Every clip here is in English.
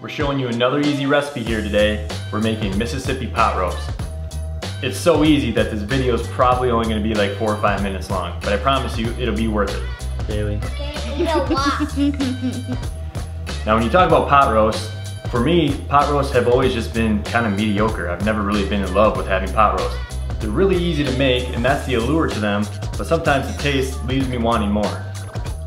We're showing you another easy recipe here today. We're making Mississippi pot roast. It's so easy that this video is probably only gonna be like four or five minutes long, but I promise you, it'll be worth it. Bailey. Okay, you know what? Now when you talk about pot roast, for me, pot roasts have always just been kind of mediocre. I've never really been in love with having pot roast. They're really easy to make and that's the allure to them, but sometimes the taste leaves me wanting more.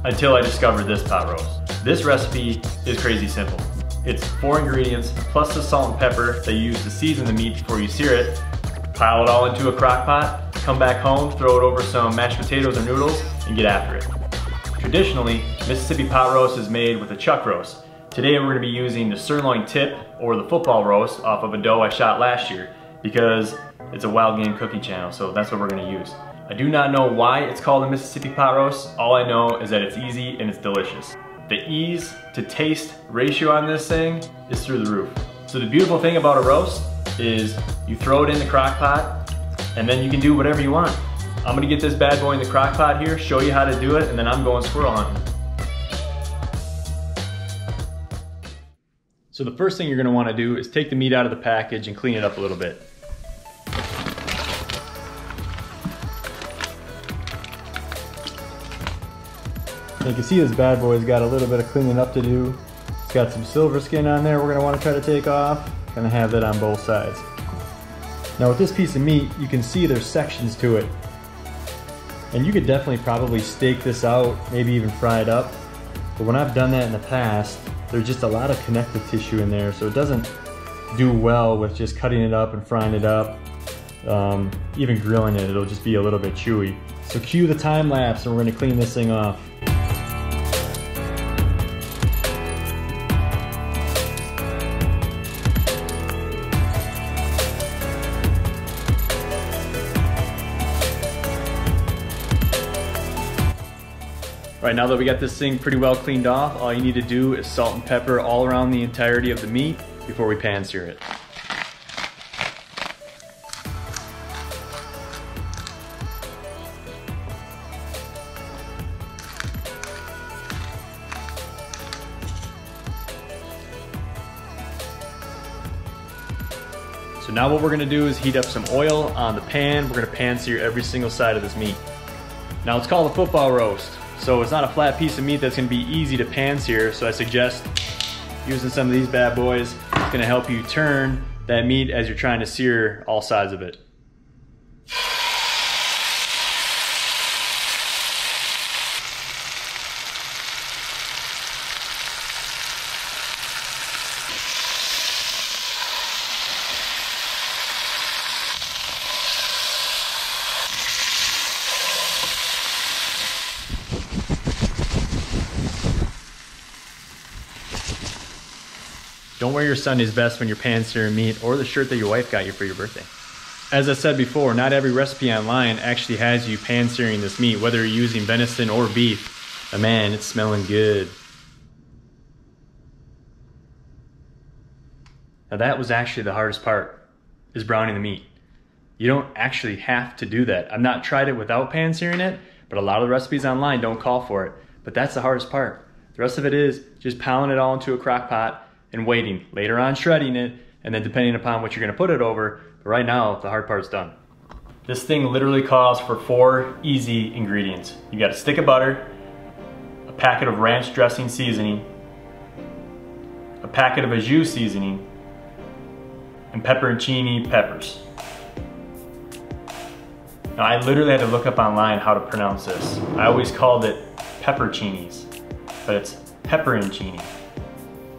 Until I discovered this pot roast. This recipe is crazy simple. It's four ingredients plus the salt and pepper that you use to season the meat before you sear it. Pile it all into a crock pot, come back home, throw it over some mashed potatoes or noodles, and get after it. Traditionally, Mississippi pot roast is made with a chuck roast. Today we're gonna be using the sirloin tip or the football roast off of a doe I shot last year because it's a wild game cooking channel, so that's what we're gonna use. I do not know why it's called a Mississippi pot roast. All I know is that it's easy and it's delicious. The ease to taste ratio on this thing is through the roof. So the beautiful thing about a roast is you throw it in the crock pot and then you can do whatever you want. I'm gonna get this bad boy in the crock pot here, show you how to do it, and then I'm going squirrel hunting. So the first thing you're gonna wanna do is take the meat out of the package and clean it up a little bit. You can see this bad boy's got a little bit of cleaning up to do. It's got some silver skin on there we're gonna wanna try to take off. Gonna have that on both sides. Now with this piece of meat, you can see there's sections to it. And you could definitely probably steak this out, maybe even fry it up. But when I've done that in the past, there's just a lot of connective tissue in there, so it doesn't do well with just cutting it up and frying it up. Um, even grilling it, it'll just be a little bit chewy. So cue the time lapse and we're gonna clean this thing off. Right, now that we got this thing pretty well cleaned off, all you need to do is salt and pepper all around the entirety of the meat before we pan sear it. So now what we're gonna do is heat up some oil on the pan. We're gonna pan sear every single side of this meat. Now it's called a football roast. So it's not a flat piece of meat that's gonna be easy to pan sear. So I suggest using some of these bad boys. It's gonna help you turn that meat as you're trying to sear all sides of it. Don't wear your Sunday's best when you're pan searing meat or the shirt that your wife got you for your birthday. As I said before, not every recipe online actually has you pan searing this meat, whether you're using venison or beef. But man, it's smelling good. Now that was actually the hardest part, is browning the meat. You don't actually have to do that. I've not tried it without pan searing it, but a lot of the recipes online don't call for it. But that's the hardest part. The rest of it is just pounding it all into a crock pot and waiting. Later on shredding it, and then depending upon what you're gonna put it over, but right now the hard part's done. This thing literally calls for four easy ingredients. You got a stick of butter, a packet of ranch dressing seasoning, a packet of jus seasoning, and pepperoncini peppers. Now I literally had to look up online how to pronounce this. I always called it pepperoncinis, but it's pepperoncini.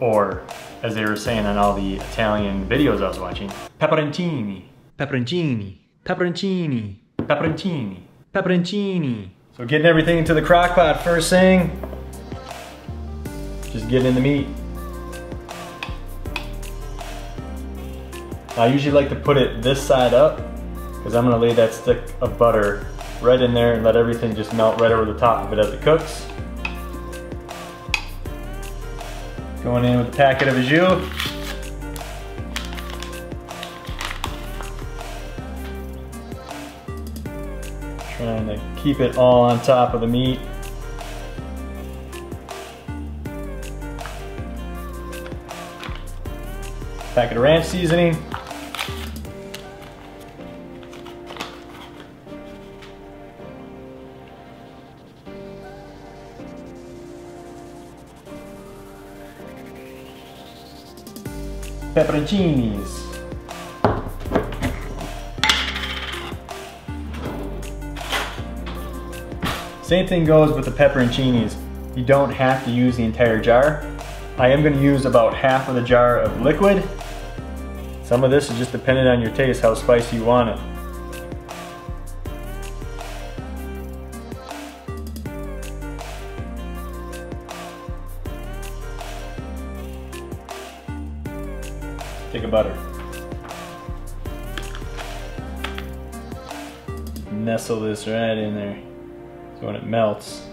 Or, as they were saying on all the Italian videos I was watching, pepperoncini, pepperoncini, pepperoncini, pepperoncini, pepperoncini. So getting everything into the crock pot first thing, just getting in the meat. I usually like to put it this side up because I'm gonna lay that stick of butter right in there and let everything just melt right over the top of it as it cooks. Going in with a packet of jus, Trying to keep it all on top of the meat. Packet of ranch seasoning. Pepperoncinis. Same thing goes with the pepperoncinis. You don't have to use the entire jar. I am gonna use about half of the jar of liquid. Some of this is just dependent on your taste, how spicy you want it. Take a butter. Nestle this right in there. So when it melts,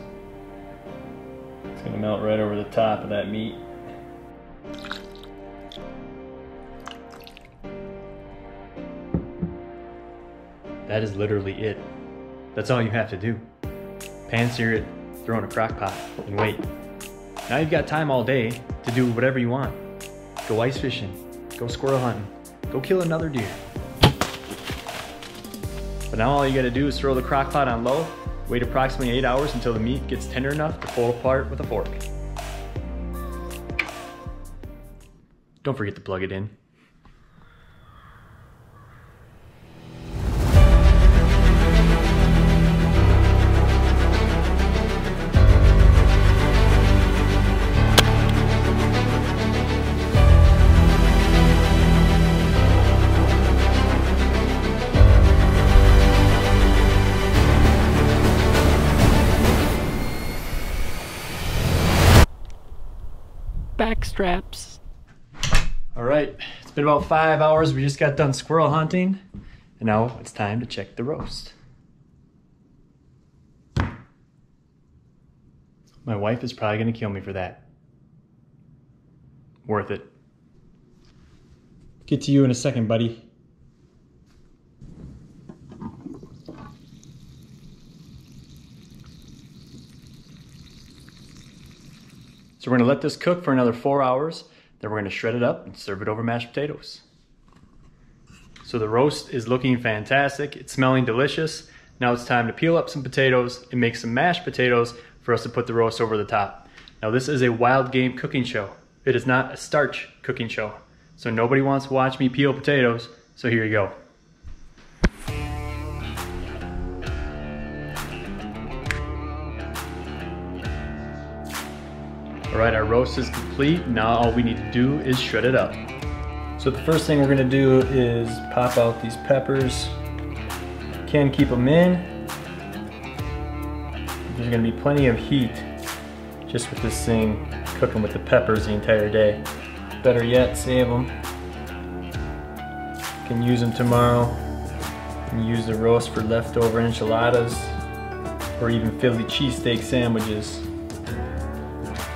it's gonna melt right over the top of that meat. That is literally it. That's all you have to do. Pan sear it, throw in a crock pot, and wait. Now you've got time all day to do whatever you want. Go ice fishing, go squirrel hunting, go kill another deer. But now all you gotta do is throw the crock pot on low, wait approximately eight hours until the meat gets tender enough to pull apart with a fork. Don't forget to plug it in. Straps. All right, it's been about five hours. We just got done squirrel hunting, and now it's time to check the roast. My wife is probably gonna kill me for that. Worth it. Get to you in a second, buddy. So we're gonna let this cook for another four hours. Then we're gonna shred it up and serve it over mashed potatoes. So the roast is looking fantastic. It's smelling delicious. Now it's time to peel up some potatoes and make some mashed potatoes for us to put the roast over the top. Now this is a wild game cooking show. It is not a starch cooking show. So nobody wants to watch me peel potatoes, so here you go. All right, our roast is complete. Now all we need to do is shred it up. So the first thing we're gonna do is pop out these peppers. Can keep them in. There's gonna be plenty of heat just with this thing cooking with the peppers the entire day. Better yet, save them. Can use them tomorrow. Can use the roast for leftover enchiladas or even Philly cheesesteak sandwiches.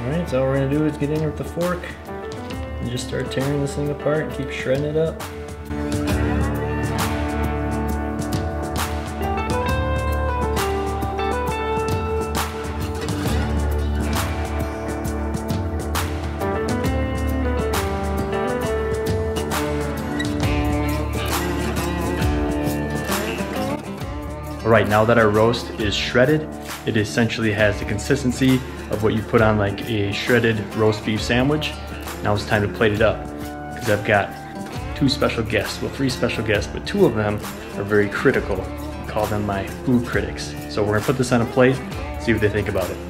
Alright, so all we're gonna do is get in with the fork and just start tearing this thing apart and keep shredding it up. Alright, now that our roast is shredded, it essentially has the consistency of what you put on like a shredded roast beef sandwich. Now it's time to plate it up because I've got two special guests, well three special guests, but two of them are very critical. I call them my food critics. So we're gonna put this on a plate, see what they think about it.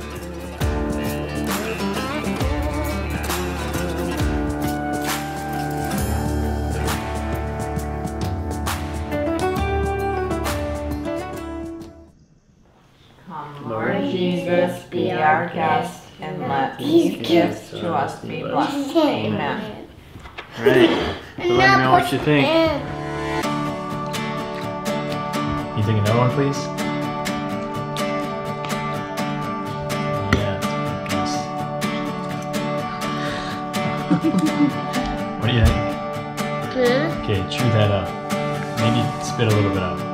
Our guest, and let these gifts to us be blessed. Amen. Alright, so let me know what you think. You think another one, please? Yeah, it's a good piece. what do you think? Okay, chew that up. Maybe spit a little bit out.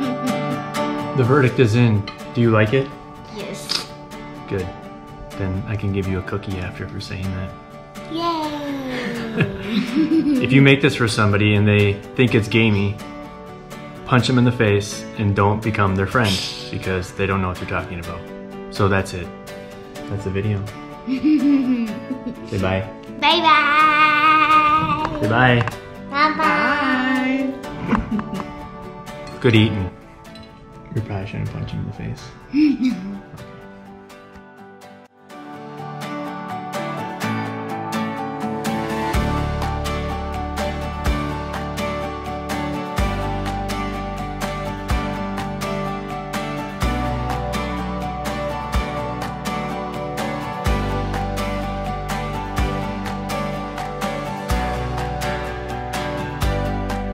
The verdict is in. Do you like it? Yes. Good. then I can give you a cookie after for saying that. Yay! If you make this for somebody and they think it's gamey, punch them in the face and don't become their friend because they don't know what they're talking about. So that's it. That's the video. Say bye. bye bye. Say bye. Bye bye. Good eating. You're probably shouldn't punch him in the face.